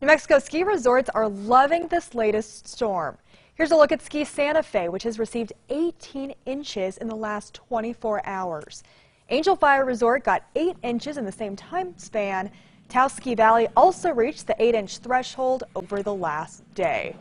New Mexico ski resorts are loving this latest storm. Here's a look at Ski Santa Fe, which has received 18 inches in the last 24 hours. Angel Fire Resort got 8 inches in the same time span. Taos Ski Valley also reached the 8-inch threshold over the last day.